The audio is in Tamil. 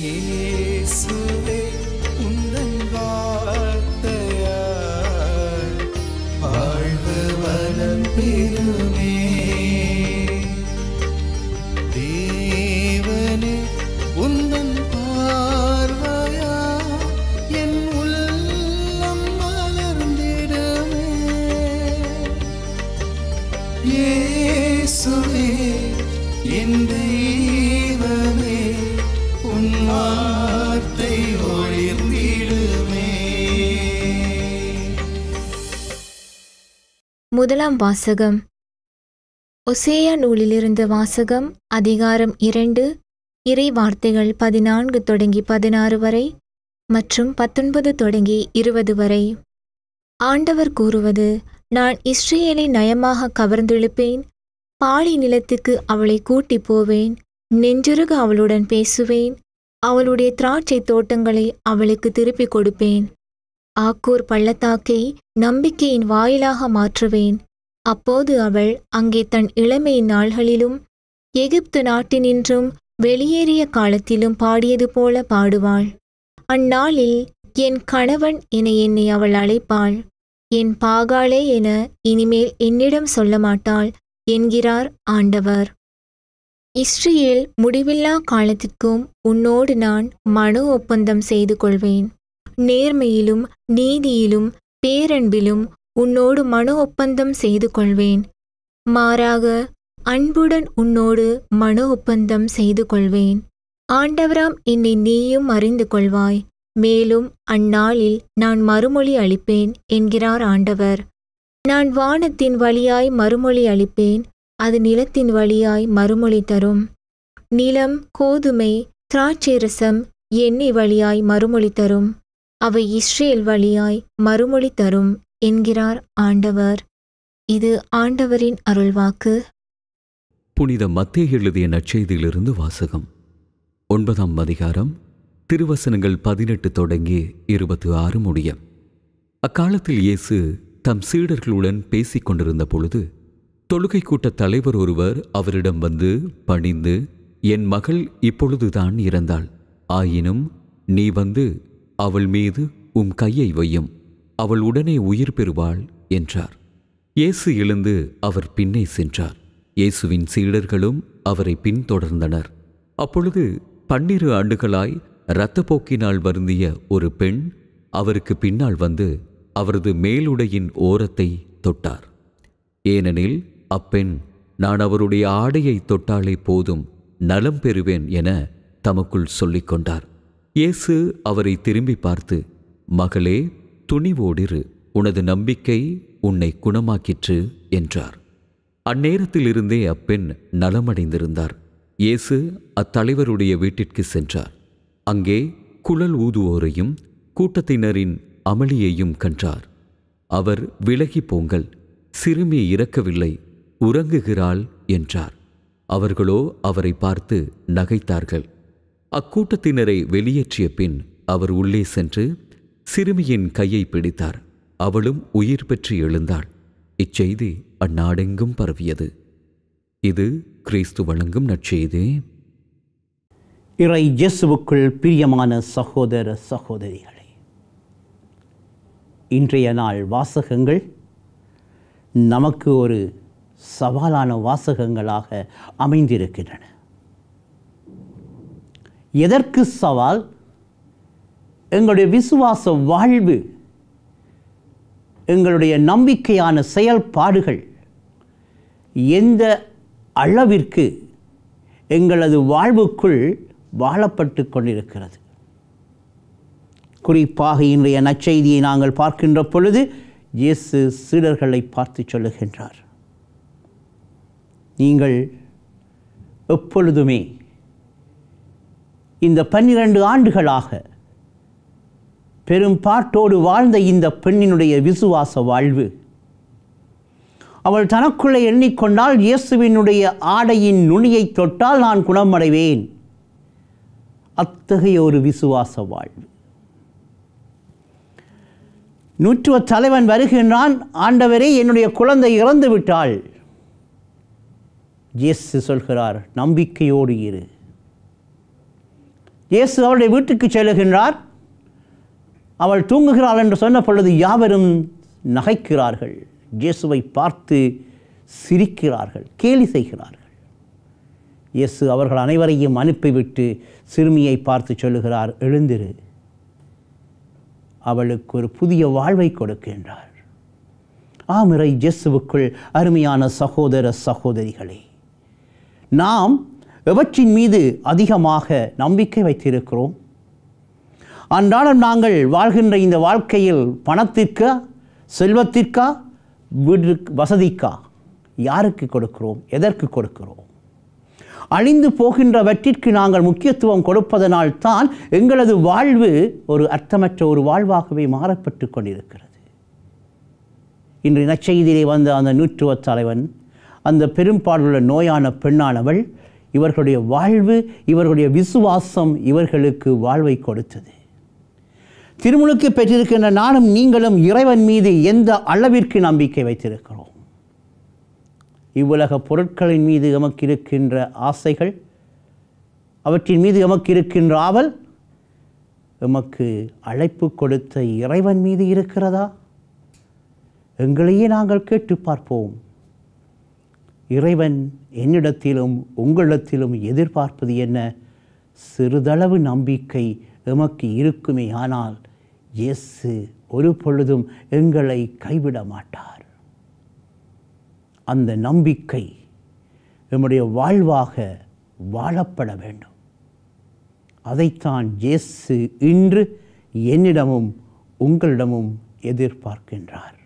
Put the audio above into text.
இயேசுவே உந்தன் வார்த்தையால் வாழ்வு வளம் பெறுமே தேவனே உந்தன் பார்வையா என் உள்ளம் மலர்ந்திடுமே. இயேசுவே என் முதலாம் வாசகம். ஒசேயா நூலிலிருந்து வாசகம் அதிகாரம் இரண்டு இறை வார்த்தைகள் பதினான்கு தொடங்கி பதினாறு வரை மற்றும் பத்தொன்பது தொடங்கி இருபது வரை. ஆண்டவர் கூறுவது நான் இஸ்ரேலை நயமாக கவர்ந்தெழுப்பேன் பாலி நிலத்துக்கு அவளை கூட்டிப் போவேன் நெஞ்சுருக அவளுடன் பேசுவேன் அவளுடைய திராட்சை தோட்டங்களை அவளுக்கு திருப்பிக் கொடுப்பேன். ஆக்கூர் பள்ளத்தாக்கை நம்பிக்கையின் வாயிலாக மாற்றுவேன். அப்போது அவள் அங்கே தன் இளமையின் நாள்களிலும் எகிப்து நாட்டினின்றும் வெளியேறிய காலத்திலும் பாடியது போல பாடுவாள். அந்நாளில் என் கணவன் என என்னை அவள் அழைப்பாள். என் பாகாளே என இனிமேல் என்னிடம் சொல்ல மாட்டாள் என்கிறார் ஆண்டவர். இஸ்ரேல் முடிவில்லா காலத்திற்கும் உன்னோடு நான் மனு ஒப்பந்தம் செய்து கொள்வேன். நேர்மையிலும் நீதியிலும் பேரன்பிலும் உன்னோடு மன ஒப்பந்தம் செய்து கொள்வேன். மாறாக அன்புடன் உன்னோடு மன ஒப்பந்தம் செய்து கொள்வேன். ஆண்டவராம் என்னை நீயும் அறிந்து கொள்வாய். மேலும் அந்நாளில் நான் மறுமொழி அளிப்பேன் என்கிறார் ஆண்டவர். நான் வானத்தின் வழியாய் மறுமொழி அளிப்பேன் அது நிலத்தின் வழியாய் மறுமொழி தரும். நிலம் கோதுமை திராட்சை ரசம் எண்ணெய் வழியாய் மறுமொழி தரும். அவை இஸ்ரேல் வழியாய் மறுமொழி தரும் என்கிறார் ஆண்டவர். இது ஆண்டவரின் அருள்வாக்கு. புனித மத்திய எழுதிய நற்செய்தியிலிருந்து வாசகம். ஒன்பதாம் அதிகாரம் திருவசனங்கள் பதினெட்டு தொடங்கி இருபத்தி ஆறு முடிய அக்காலத்தில் இயேசு தம் சீடர்களுடன் பேசிக் கொண்டிருந்த பொழுது தொழுகை கூட்ட தலைவர் ஒருவர் அவரிடம் வந்து பணிந்து என் மகள் இப்பொழுதுதான் இறந்தாள். ஆயினும் நீ வந்து அவள் மீது உம் கையை வையும் அவள் உடனே உயிர் பெறுவாள் என்றார். இயேசு எழுந்து அவர் பின்னே சென்றார். இயேசுவின் சீடர்களும் அவரை பின்தொடர்ந்தனர். அப்பொழுது பன்னிரு ஆண்டுகளாய் இரத்தப்போக்கினால் வருந்திய ஒரு பெண் அவருக்கு பின்னால் வந்து அவரது மேலுடையின் ஓரத்தை தொட்டார். ஏனெனில் அப்பெண் நான் அவருடைய ஆடையை தொட்டாலே போதும் நலம் பெறுவேன் என தமக்குள் சொல்லிக்கொண்டார். கொண்டார் இயேசு அவரை திரும்பி பார்த்து மகளே துணிவோடிரு உனது நம்பிக்கை உன்னை குணமாக்கிற்று என்றார். அந்நேரத்திலிருந்தே அப்பெண் நலமடைந்திருந்தார். இயேசு அத்தலைவருடைய வீட்டிற்கு சென்றார். அங்கே குழல் ஊதுவோரையும் கூட்டத்தினரின் அமளியையும் கண்டார். அவர் விலகி போங்கள் சிறுமி இறக்கவில்லை உறங்குகிறாள் என்றார். அவர்களோ அவரை பார்த்து நகைத்தார்கள். அக்கூட்டத்தினரை வெளியேற்றிய பின் அவர் உள்ளே சென்று சிறுமியின் கையை பிடித்தார். அவளும் உயிர் பெற்று எழுந்தாள். இச்செய்தி அந்நாடெங்கும் பரவியது. இது கிறிஸ்து வழங்கும் நற்செய்தி. இறை இயேசுவுக்குள் பிரியமான சகோதர சகோதரிகளே இன்றைய நாள் வாசகங்கள் நமக்கு ஒரு சவாலான வாசகங்களாக அமைந்திருக்கின்றன. எதற்கு சவால்? எங்களுடைய விசுவாச வாழ்வு எங்களுடைய நம்பிக்கையான செயல்பாடுகள் எந்த அளவிற்கு எங்களது வாழ்வுக்குள் வாழப்பட்டு கொண்டிருக்கிறது? குறிப்பாக இன்றைய நற்செய்தியை நாங்கள் பார்க்கின்ற பொழுது இயேசு சீடர்களை பார்த்து சொல்லுகின்றார். நீங்கள் எப்பொழுதுமே இந்த பன்னிரண்டு ஆண்டுகளாக பெரும் பாட்டோடு வாழ்ந்த இந்த பெண்ணினுடைய விசுவாச வாழ்வு. அவள் தனக்குள்ளே எண்ணிக்கொண்டால் இயேசுவினுடைய ஆடையின் நுனியை தொட்டால் நான் குணமடைவேன். அத்தகைய ஒரு விசுவாச வாழ்வு. நூற்றுவ தலைவன் வருகின்றான் ஆண்டவரே என்னுடைய குழந்தை இறந்து விட்டாள் இயேசு சொல்கிறார் நம்பிக்கையோடு இரு. இயேசு அவளுடைய வீட்டுக்கு செல்லுகின்றார். அவள் தூங்குகிறாள் என்று சொன்ன பொழுது யாவரும் நகைக்கிறார்கள். இயேசுவை பார்த்து சிரிக்கிறார்கள் கேலி செய்கிறார்கள். இயேசு அவர்கள் அனைவரையும் அனுப்பிவிட்டு சிறுமியை பார்த்து சொல்லுகிறார் எழுந்திரு. அவளுக்கு ஒரு புதிய வாழ்வை கொடுக்கின்றார். ஆமிரை இயேசுவுக்குள் அருமையான சகோதர சகோதரிகளே நாம் எவற்றின் மீது அதிகமாக நம்பிக்கை வைத்திருக்கிறோம்? அன்றாடம் நாங்கள் வாழ்கின்ற இந்த வாழ்க்கையில் பணத்திற்கா செல்வத்திற்கா வீடு வசதிக்கா யாருக்கு கொடுக்கிறோம்? எதற்கு கொடுக்கிறோம்? அழிந்து போகின்றவற்றிற்கு நாங்கள் முக்கியத்துவம் கொடுப்பதனால் தான் எங்களது வாழ்வு ஒரு அர்த்தமற்ற ஒரு வாழ்வாகவே மாறப்பட்டு கொண்டிருக்கிறது. இன்று நற்செய்தியிலே வந்த அந்த நூற்றுவத் தலைவன் அந்த பெரும்பாடுள்ள நோயான பெண்ணானவள் இவர்களுடைய வாழ்வு இவர்களுடைய விசுவாசம் இவர்களுக்கு வாழ்வை கொடுத்தது. திருமுழுக்கு பெற்றிருக்கின்ற நானும் நீங்களும் இறைவன் மீது எந்த அளவிற்கு நம்பிக்கை வைத்திருக்கிறோம்? இவ்வுலக பொருட்களின் மீது எமக்கு இருக்கின்ற ஆசைகள் அவற்றின் மீது எமக்கு இருக்கின்ற ஆவல் எமக்கு அழைப்பு கொடுத்த இறைவன் மீது இருக்கிறதா? எங்களையே நாங்கள் கேட்டு பார்ப்போம். இறைவன் என்னிடத்திலும் உங்களிடத்திலும் எதிர்பார்ப்பது என்ன? சிறிதளவு நம்பிக்கை எமக்கு இருக்குமே ஆனால் இயேசு ஒரு பொழுதும் எங்களை கைவிட மாட்டார். அந்த நம்பிக்கை நம்முடைய வாழ்வாக வாழப்பட வேண்டும். அதைத்தான் இயேசு இன்று என்னிடமும் உங்களிடமும் எதிர்பார்க்கின்றார்.